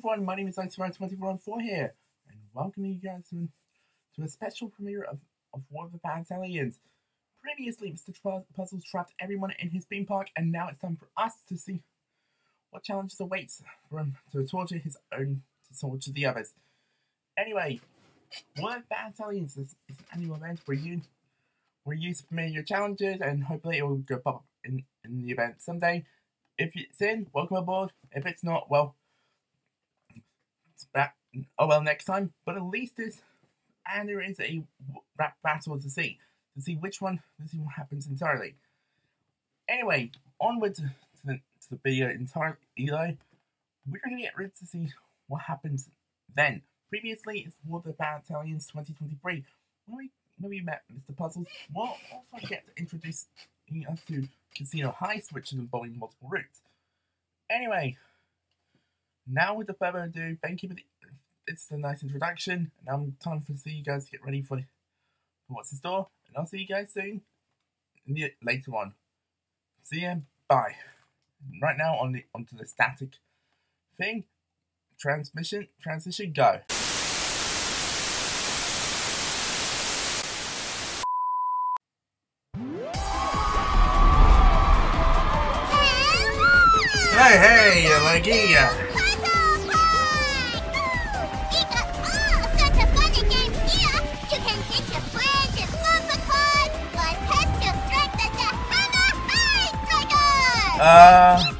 Everyone, my name is Iceman2414 here, and welcome you guys to, to a special premiere of, of War of the Fat Italians. Previously, Mr. Puzzles trapped everyone in his theme park, and now it's time for us to see what challenges awaits for him to torture his own, to torture the others. Anyway, War of the Fat Italians is, is an annual event where you where you submit your challenges, and hopefully it will go pop in, in the event someday. If it's in, welcome aboard. If it's not, well, back. Oh well, next time. But at least this, and there is a rap battle to see to see which one, to see what happens entirely. Anyway, onward to, to the to the video entirely. We're gonna get ready to see what happens then. Previously, it's War of the Fat Italians 2023. When we when we met Mr. Puzzles, we'll also get to introduce us to Casino Heist, which is involving multiple routes. Anyway, now with the further ado, thank you for the. It's a nice introduction. Now I'm time for see you guys to get ready for, for what's in store, and I'll see you guys soon. The, later on. See ya. Bye. Right now on the onto the static thing. Transmission transition go. Hey, hey, you leggy. Uh, Fun.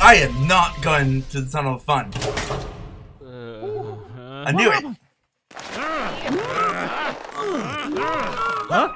I am not going to the Tunnel of Fun. Uh-huh. I knew it. Huh?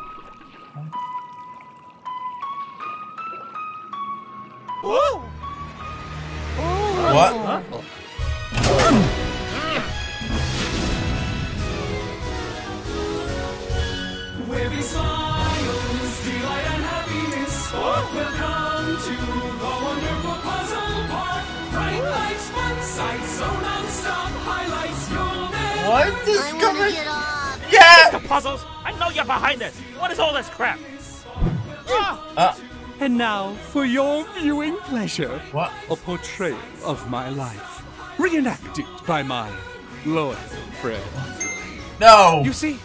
What is this I wanna coming? get off. Yeah! The puzzles! I know you're behind this! What is all this crap? Uh, And now, for your viewing pleasure, what? a portrayal of my life, reenacted by my loyal friend. No! You see,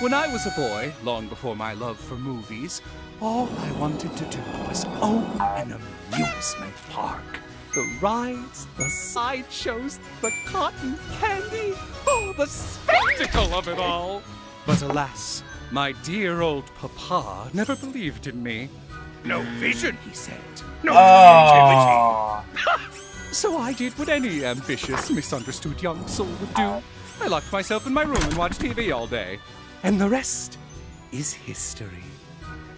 when I was a boy, long before my love for movies, all I wanted to do was own an amusement park. The rides, the sideshows, the cotton candy, oh, the spectacle of it all. But alas, my dear old papa never believed in me. No vision, he said. No creativity. Oh. So I did what any ambitious, misunderstood young soul would do. I locked myself in my room and watched TV all day. And the rest is history.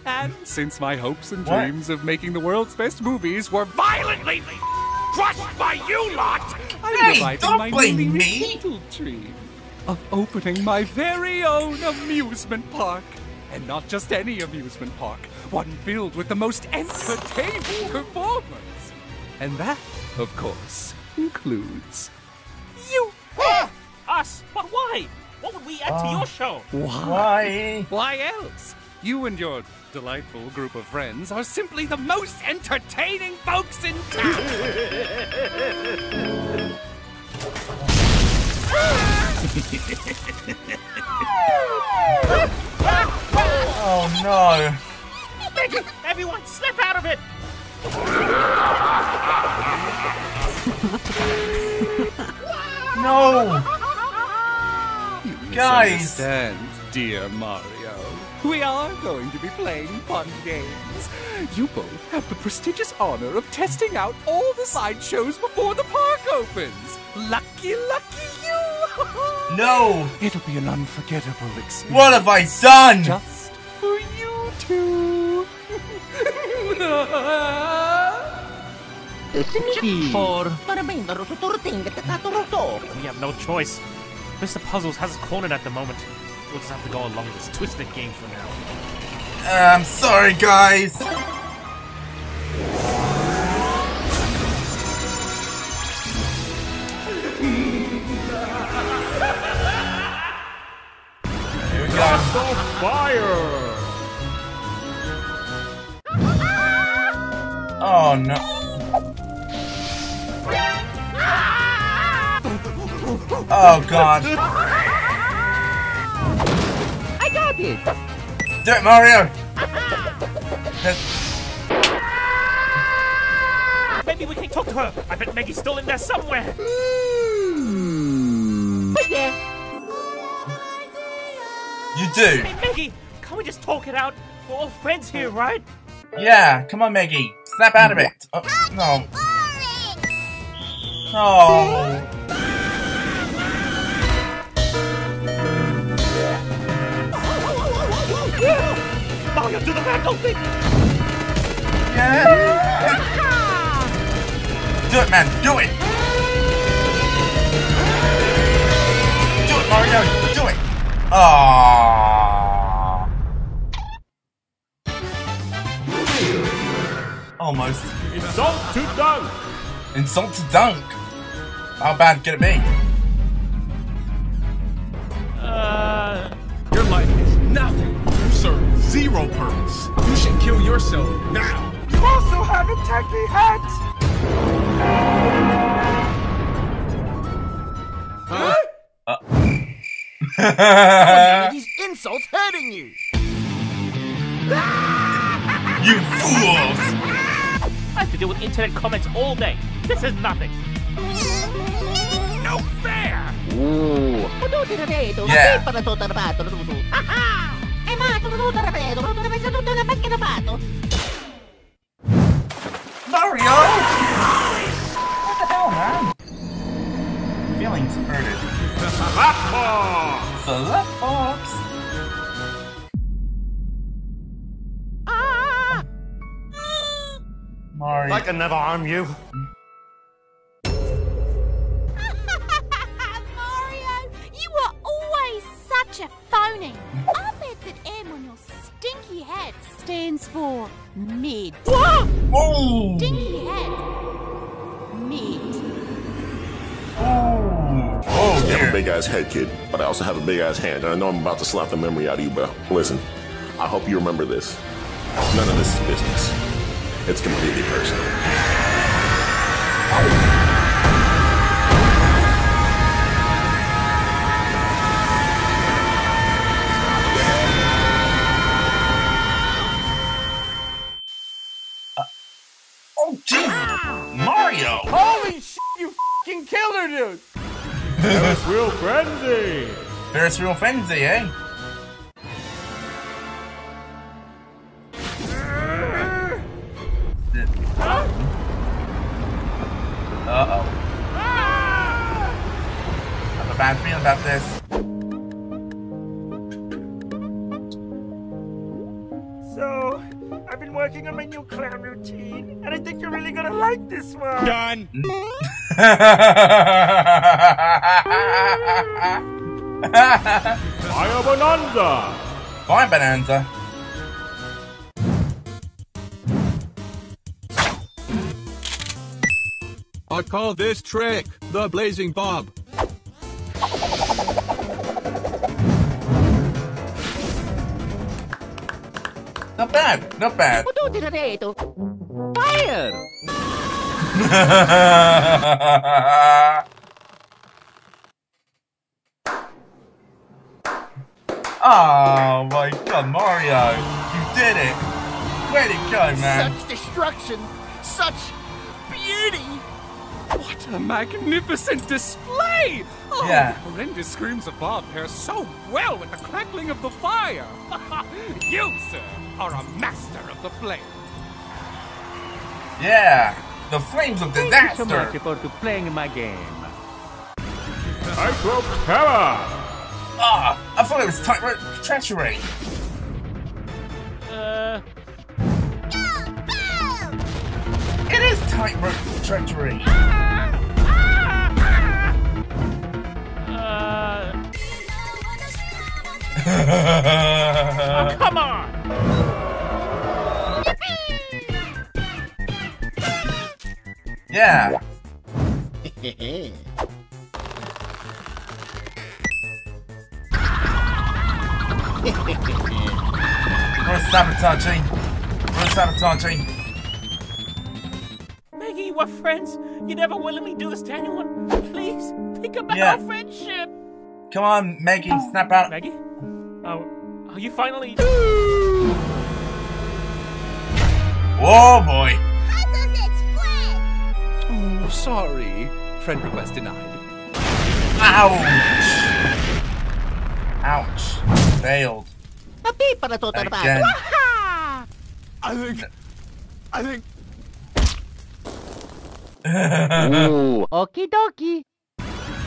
And since my hopes and What? dreams of making the world's best movies were violently crushed by you lot, I'm Hey, reviving don't my blame newly me. rekindled dream of opening my very own amusement park. And not just any amusement park, one filled with the most entertaining performers. And that, of course, includes you. Ah! Us? But why? What would we add to ah. your show? Why? Why else? You and your delightful group of friends are simply the most entertaining folks in town. Oh no. Meggy, everyone, snap out of it! No! You Guys. misunderstand, dear Mario. We are going to be playing fun games. You both have the prestigious honor of testing out all the sideshows before the park opens. Lucky, lucky you! No! It'll be an unforgettable experience. What have I done? Just for you two. We have no choice. Mr. Puzzles has us cornered at the moment. We'll just have to go along with this twisted game for now. I'm sorry, guys. Here we go. Fire! Oh no. Oh god. I it! Do it, Mario! Maybe we can talk to her. I bet Meggy's still in there somewhere. Hmm. But yeah, You do? Hey, Meggy, can't we just talk it out? We're all friends here, right? Yeah, come on, Meggy. Snap out of it. Oh, no. Oh. Mario, do the thing! Yeah. Do it, man. Do it. Do it, Mario. Do it. Ah. Almost. Insult to dunk! Insult to dunk. How bad can it be? Serve zero purpose. You should kill yourself now. You also have a tacky hat. Huh? Uh. these insults hurting you! You fools! I have to deal with internet comments all day. This is nothing. No fair! Yeah. Mario! What the hell, man? Feelings hurted. Slap The left box. Mario. I can never harm you. Mario, you are always such a phony. Stinky head stands for mid. Oh! Stinky head. Mid. Oh! Oh, You have a big ass head, kid, but I also have a big ass hand, and I know I'm about to slap the memory out of you, but listen, I hope you remember this. None of this is business. It's completely personal. Ferris wheel frenzy, eh? Uh oh. I have a bad feeling about this. So, I've been working on my new clown routine, and I think you're really gonna like this one. Done. Bonanza! Fine, Bonanza. I call this trick the Blazing Bob. Not bad, not bad. Fire! oh my god, Mario! You did it! Way to go, man! Such destruction! Such beauty! What a magnificent display! Oh, Yeah. the horrendous screams above Bob pair so well with the crackling of the fire. you, sir, are a master of the flame. Yeah! The flames of disaster! Thank you, Mario, for playing in my game. Cyclope Terror! Ah! I thought it was tightrope treachery! Uh, It is tightrope treachery! uh, come on! yeah! We're sabotaging! We're sabotaging! Meggy, we're friends. You never will let do this to anyone. Please, think about Yeah. our friendship. Come on, Meggy, snap out! Meggy? Oh, are you finally. Oh boy! Oh, sorry. Friend request denied. Ouch! Ouch. Failed. Happy Again. I think. I think. Ooh, okie dokie.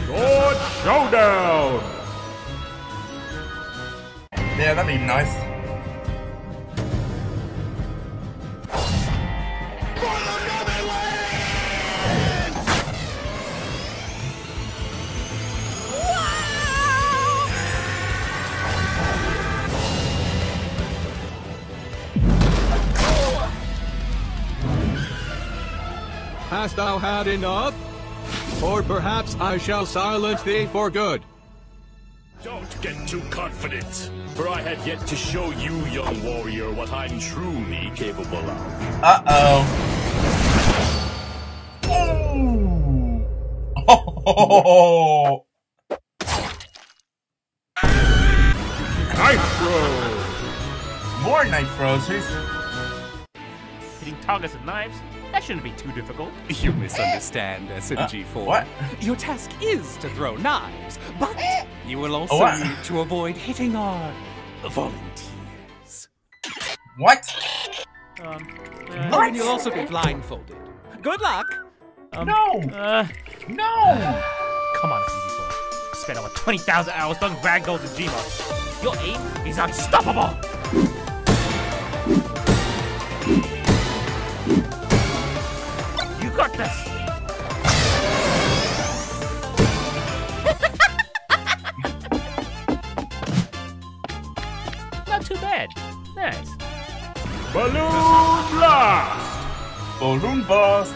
Sword Showdown! Yeah, that'd be nice. Hast thou had enough? Or perhaps I shall silence thee for good. Don't get too confident, for I have yet to show you, young warrior, what I'm truly capable of. Uh-oh. Ooh. Oh. Knife throw! More knife throws. Who's... Hitting targets with knives? That shouldn't be too difficult. You misunderstand, SMG4. Uh, what? Your task is to throw knives, but you will also what? need to avoid hitting our volunteers. What? Um, And you'll also be blindfolded. Good luck! um, No! Uh, No! come on, SMG4. Spent over 20,000 hours throwing ragdolls at Gmod. Your aim is unstoppable! You got this! Not too bad. Nice. Balloon blast! Balloon burst.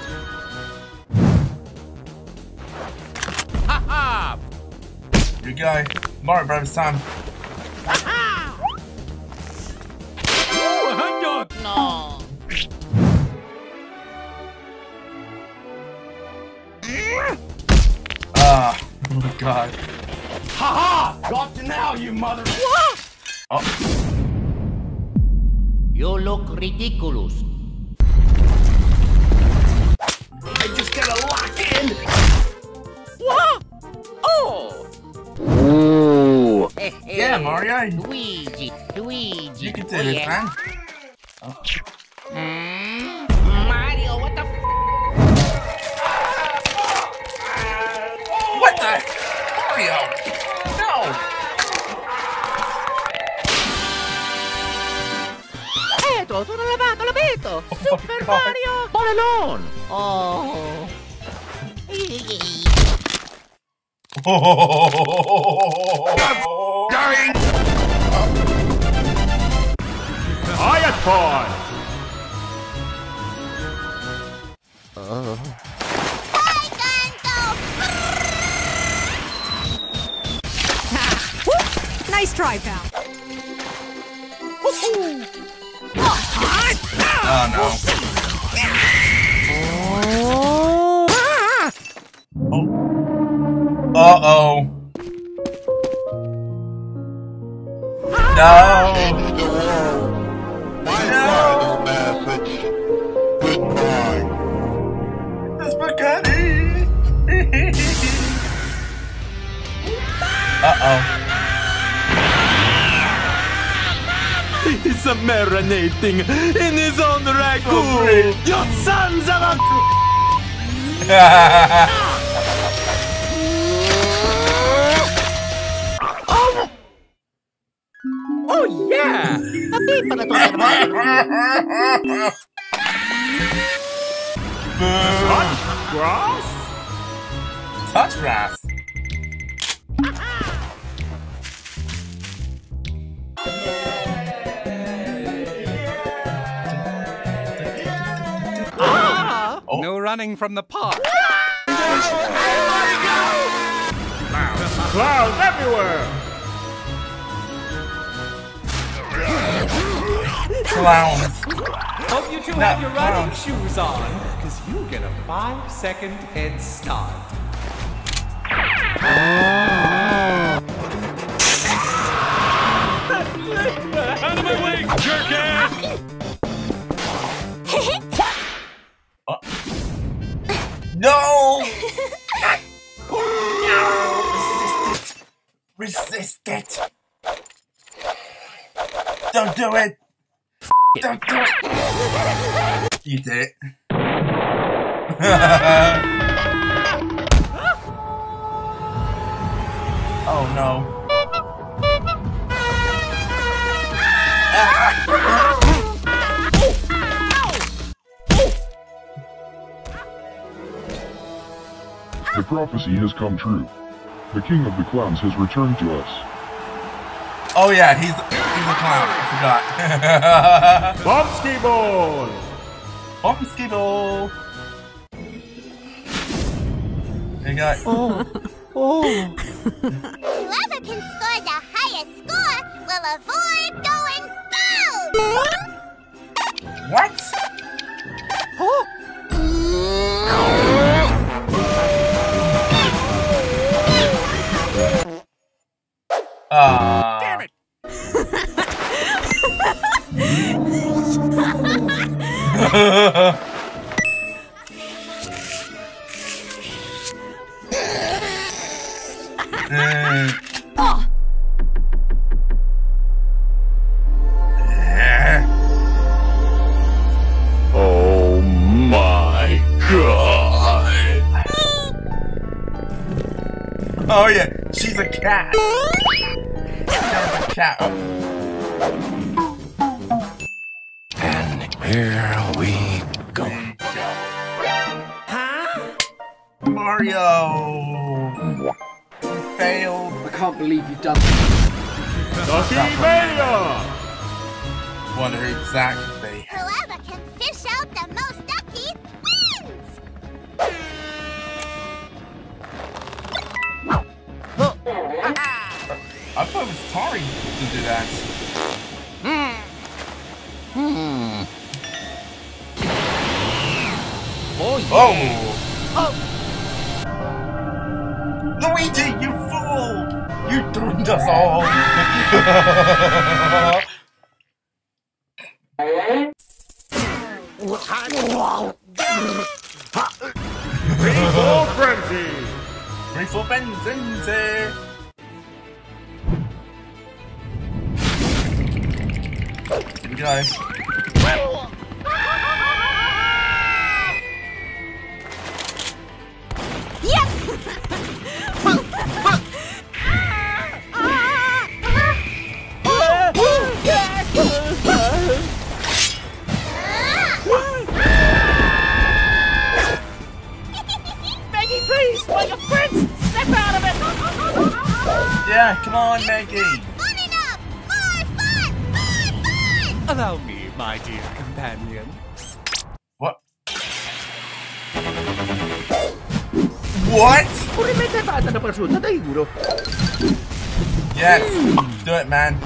Ha ha! we go. Mario Brothers time. Oh my god. Haha! Got you now, you mother. Oh, You look ridiculous. I just gotta lock in. What? Oh! Ooh. yeah, Mario. Luigi, Luigi. You can do Oh, this, yeah. man. L'ho visto! Oh Super Mario! All alone! Oh! Quiet boy! Ah, nice try, pal. Oh no. Uh oh. No. No. Uh oh. He's marinating in his own ragu. Your sons are a... Oh yeah! A pippa da Grass? Touch grass. No running from the park. Clouds everywhere! Clowns. Hope you two No, have your running clown. shoes on, because you get a five second head start. Out of my way, jerk No! Resist it! Resist it! Don't do it! Don't do it! You did it. oh no. Prophecy has come true. The king of the clowns has returned to us. Oh yeah, he's he's a clown. I forgot. Bumpski ball! Bumpski ball. There you go. Oh. Oh. Whoever can score the highest score will avoid going down. What? Damn it! Oh, Oh my god! Oh yeah, she's a cat. She's a. And here we go. Mario. You failed. I can't believe you've done this. Ducky Mania! Wonder who exactly. To do that. Hmm. Oh! Oh! Luigi, you fool! You doomed us all! Free for frenzy! Free for Benzenze! It! Yeah, come on, Meggy! Probabilmente basta na prosciutto, dai guro. Yes! Do it, man.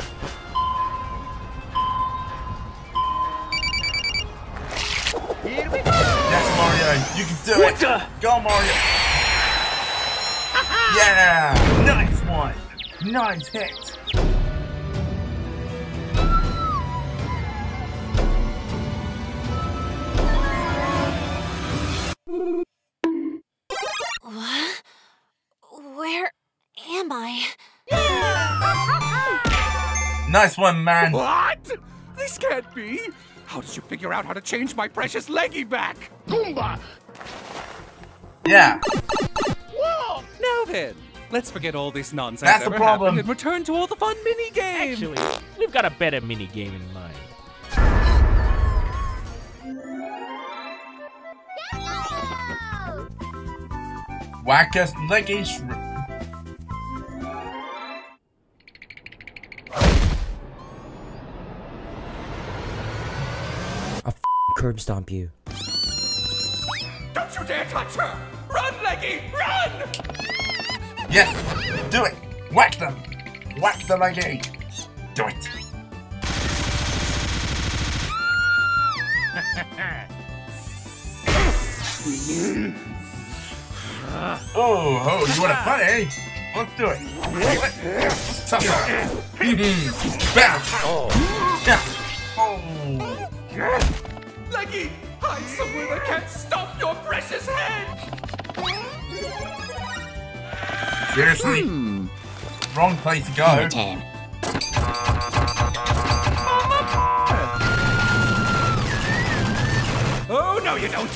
Here we go. Yes, Mario. You can do What it. the? Go, Mario. Yeah! Nice one. Nice hit. What? Nice one, man. What? This can't be. How did you figure out how to change my precious leggy back? Goomba! Yeah. Whoa. Now then, let's forget all this nonsense That's the problem. and return to all the fun mini games. Actually, we've got a better mini game in mind. Wackest leggy curb stomp you. Don't you dare touch her! Run, leggy, run! Yes! Do it! Whack them! Whack the leggy! Do it! Oh, oh, you want it funny? Let's do it. Let's tough it. Bam! Oh. Yeah. Oh. Leggy, hide somewhere that can't stop your precious head! Seriously? Wrong place to go. Oh, no, you don't!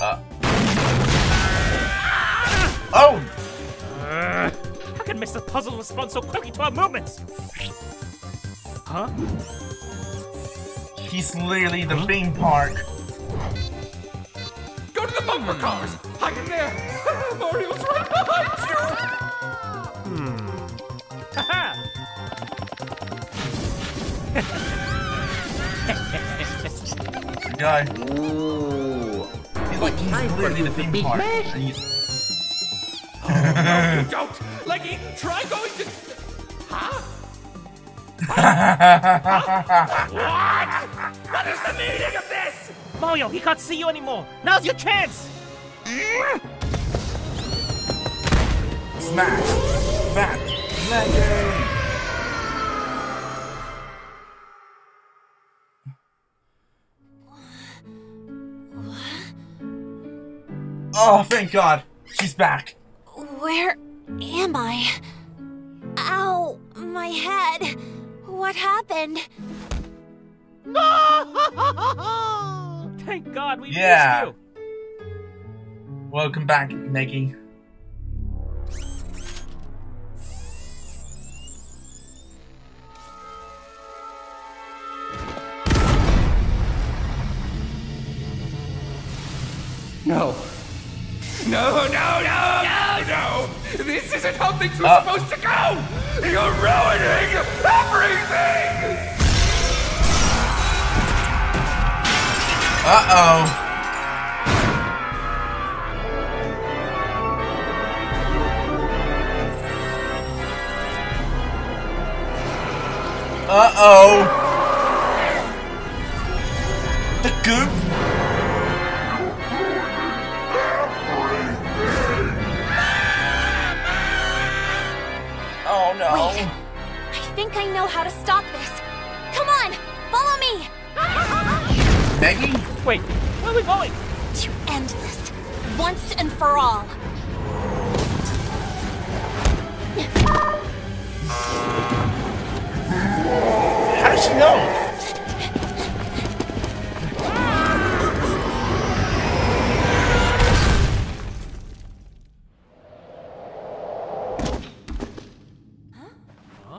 Uh. Oh! Uh, how can Mr. Puzzle respond so quickly to our movements? Huh? He's literally the theme park. Go to the bumper cars! Hide in there! Mario's right behind you! Hmm. Haha! The. He's like, he's literally the theme park. And he's- no, you don't! Leggy, try going to... Huh? what? What is the meaning of this? Mario, he can't see you anymore. Now's your chance. Smash! That! Leggy! Oh, thank God! She's back! Where am I? Ow, my head. What happened? Thank God we Yeah. missed you. Welcome back, Meggy. No. No, no, no, no, no! This isn't how things were Uh. supposed to go! You're ruining everything! Uh-oh. Uh oh. The goop. Oh no. Wait. I think I know how to stop this. Come on, follow me. Meggy? Wait, where are we going? To end this once and for all. How does she know?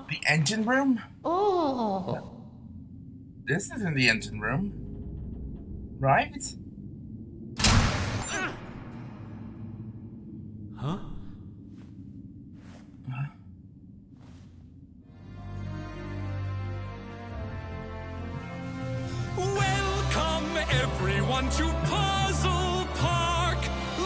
The engine room? Oh. This isn't the engine room. Right? Huh? Welcome everyone to Puzzle Park.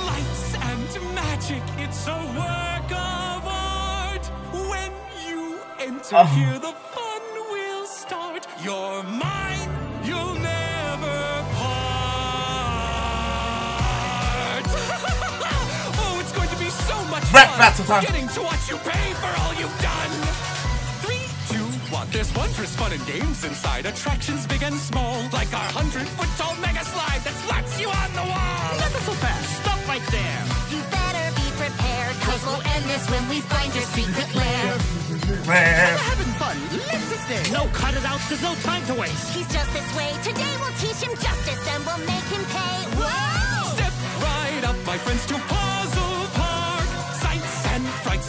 Lights and magic, it's a work of art. When you enter Oh. here, the fun will start. You're mine, Rap fun. battle time. Getting to watch you pay for all you've done. Three, two, one. There's wondrous fun and games inside. Attractions big and small, like our hundred foot tall mega slide that slaps you on the wall. Never so fast. Stop right there. You better be prepared, cause we'll end this when we find your secret lair. Having fun. Let's just stay. No, cut it out. There's no time to waste. He's just this way. Today we'll teach him justice, then we'll make him pay. Whoa! Step right up, my friends, to Puzzle Park. Sights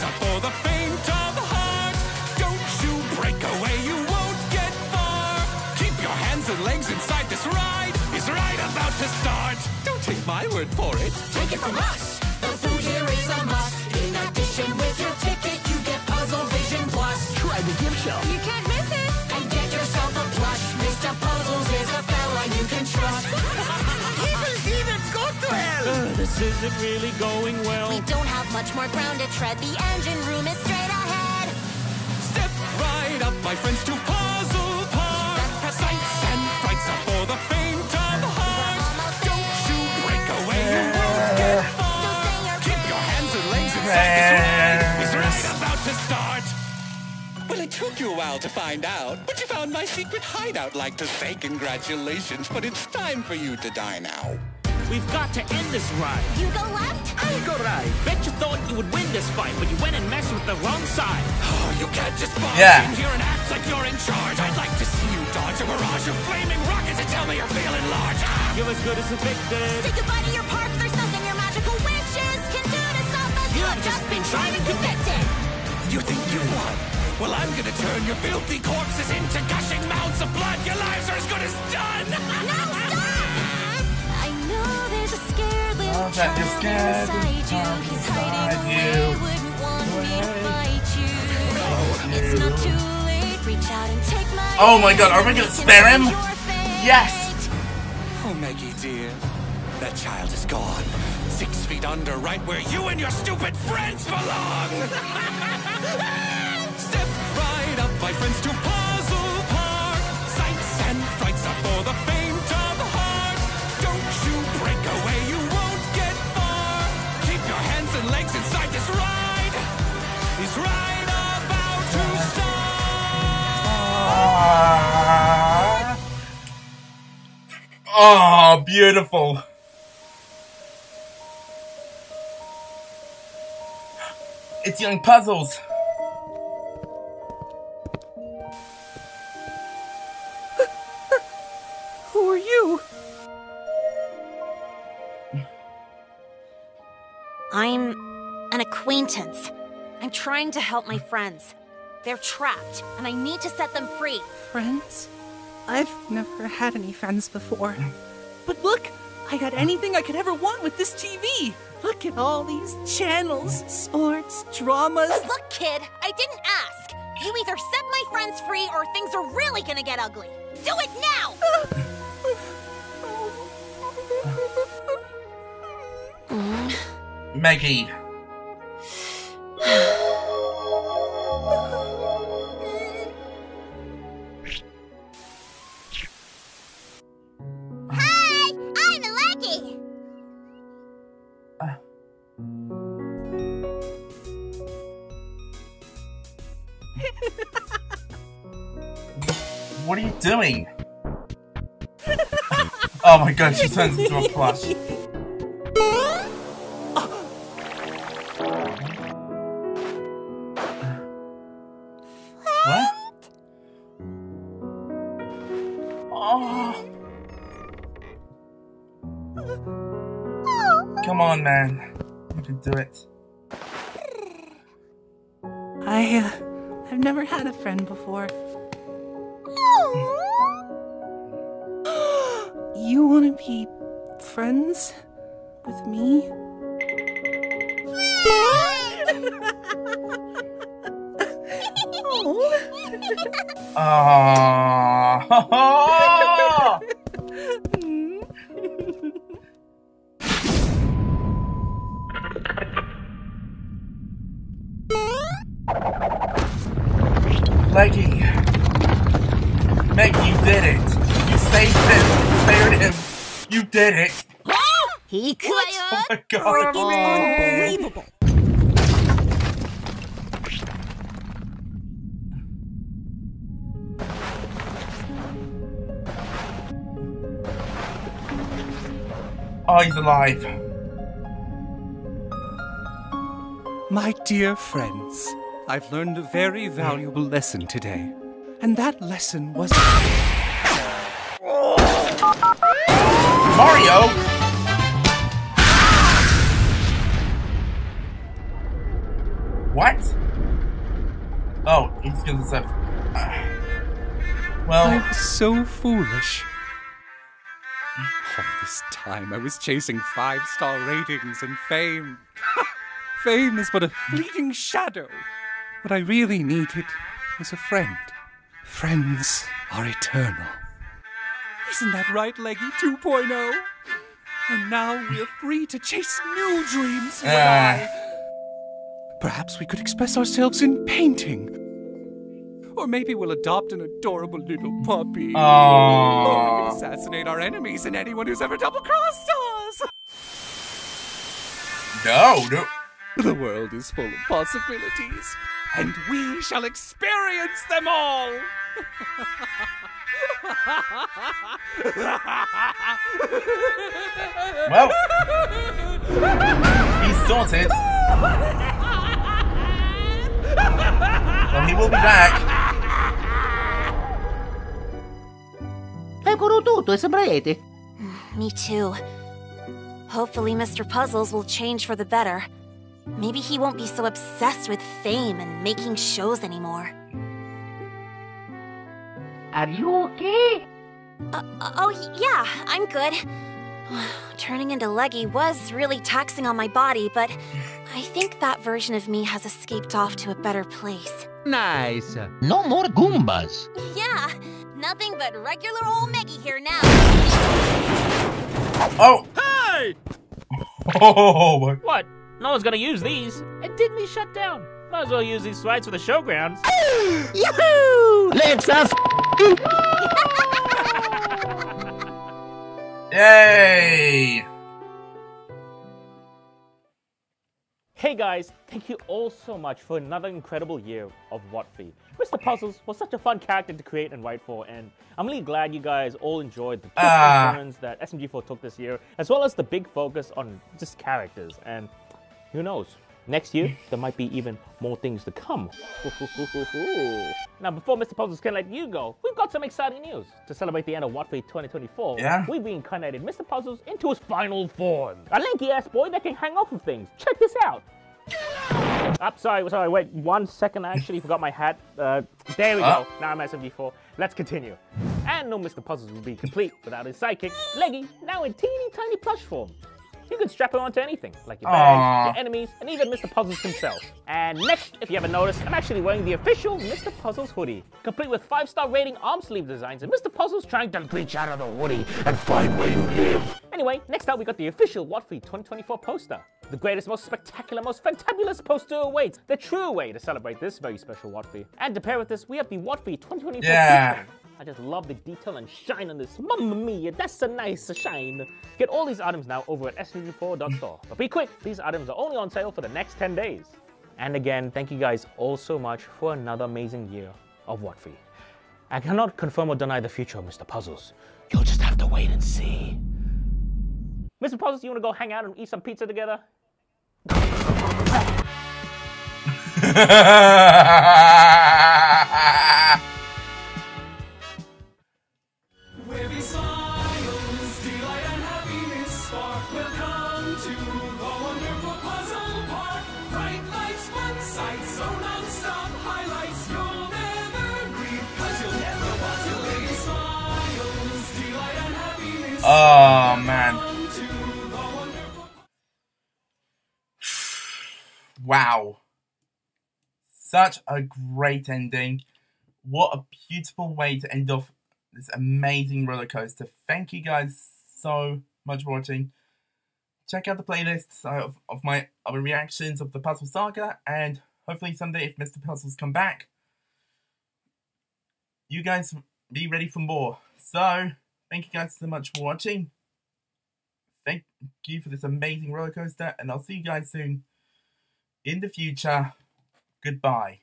for the faint of heart. Don't you break away, you won't get far. Keep your hands and legs inside this ride. Is right about to start. Don't take my word for it. Take it from us. The food here is a must. In addition, with your ticket, you get Puzzle Vision Plus. Try the gift shop. You this isn't really going well. We don't have much more ground to tread. The engine room is straight ahead. Step right up, my friends, to Puzzle Park. Sights and frights are for the faint of heart. Don't you break away, you won't get far. Keep your hands and legs inside this ride. It's right about to start. Well, it took you a while to find out, but you found my secret hideout. Like to say congratulations, but it's time for you to die now. We've got to end this ride. You go left? I go right. Bet you thought you would win this fight, but you went and messed with the wrong side. Oh, you can't just barge Yeah. in here and act like you're in charge. I'd like to see you dodge a barrage of flaming rockets and tell me you're feeling large. Ah! You're as good as evicted. Say goodbye to your park. There's nothing your magical wishes can do to stop us. You have just been tried and convicted. You think you won? Well, I'm gonna turn your filthy corpses into gushing mounds of blood. Your lives are as good as done. Now stop! I know there's a scared little Oh, that you're scared inside you. inside you. wouldn't want me to fight you. It's not too late. Reach out and take my Oh my god, are we gonna spare him? Yes! Oh, Meggy dear, that child is gone. Six feet under, right where you and your stupid friends belong. Step right up, my friends, to Puzzle Ah. Oh, beautiful. It's Young Puzzles. Who are you? I'm an acquaintance. I'm trying to help my friends. They're trapped, and I need to set them free. Friends? I've never had any friends before. Hmm. But look, I got anything I could ever want with this TV. Look at all these channels, hmm. sports, dramas. Look, kid, I didn't ask. You either set my friends free or things are really gonna get ugly. Do it now! Meggy. Doing? oh my god, she turns into a plush. What? Oh. Come on, man. You can do it. I, uh, I've never had a friend before. You want to be friends with me? Ah. Leggy. Meg, you did it. You saved him. You spared him. You did it. He could. Oh my god. Unbelievable. Oh, he's alive. My dear friends, I've learned a very valuable lesson today. And that lesson was. Mario? What? Oh, he's gonna say. Well, I was so foolish. All this time I was chasing five star ratings and fame. fame is but a fleeting shadow. What I really needed was a friend. Friends are eternal. Isn't that right, Leggy 2.0? And now we're free to chase new dreams. I. Ah. Perhaps we could express ourselves in painting. Or maybe we'll adopt an adorable little puppy. Aww. Or we can assassinate our enemies and anyone who's ever double crossed us. No, no. The world is full of possibilities, and we shall experience them all. Well, he's sorted. Well, he will be back. Eccolo tutto, e sembrate. Me too. Hopefully, Mr. Puzzles will change for the better. Maybe he won't be so obsessed with fame and making shows anymore. Are you okay? Uh, oh, yeah, I'm good. Turning into Leggy was really taxing on my body, but I think that version of me has escaped off to a better place. Nice. No more Goombas. Yeah, nothing but regular old Meggy here now. Oh! Hey! Oh my. What? No one's gonna use these. It didn't he shut down? Might as well use these slides for the showgrounds. Yahoo! Let's have Yay! Hey guys, thank you all so much for another incredible year of WOTFI. Mr. Puzzles was such a fun character to create and write for, and I'm really glad you guys all enjoyed the twists Ah. turns that SMG4 took this year, as well as the big focus on just characters. And who knows, next year there might be even more things to come. now, before Mr. Puzzles can let you go, we've got some exciting news. To celebrate the end of WOTFI 2024, Yeah? we've reincarnated Mr. Puzzles into his final form. A lanky ass boy that can hang off of things. Check this out. Up, sorry, sorry, wait one second. I actually forgot my hat. Uh, there we Oh. go. Now I'm SMG4. Let's continue. And no Mr. Puzzles would be complete without his sidekick, Leggy, now in teeny tiny plush form. You can strap him onto anything, like your bags, your enemies, and even Mr. Puzzles himself. And next, if you haven't noticed, I'm actually wearing the official Mr. Puzzles hoodie, complete with five-star rating arm sleeve designs, and Mr. Puzzles trying to reach out of the hoodie and find where you live. Anyway, next up we got the official WOTFI 2024 poster. The greatest, most spectacular, most fantabulous poster awaits. The true way to celebrate this very special WOTFI. And to pair with this, we have the WOTFI 2024 Yeah. I just love the detail and shine on this. Mamma mia, that's a nice shine. Get all these items now over at smg4.store. But be quick, these items are only on sale for the next 10 days. And again, thank you guys all so much for another amazing year of WOTFI. I cannot confirm or deny the future of Mr. Puzzles. You'll just have to wait and see. Mr. Puzzles, you want to go hang out and eat some pizza together? Wow. Such a great ending. What a beautiful way to end off this amazing roller coaster. Thank you guys so much for watching. Check out the playlists of, of my other reactions of the Puzzle Saga, and hopefully someday if Mr. Puzzles come back, you guys be ready for more. So, thank you guys so much for watching. Thank you for this amazing roller coaster, and I'll see you guys soon in the future. Goodbye.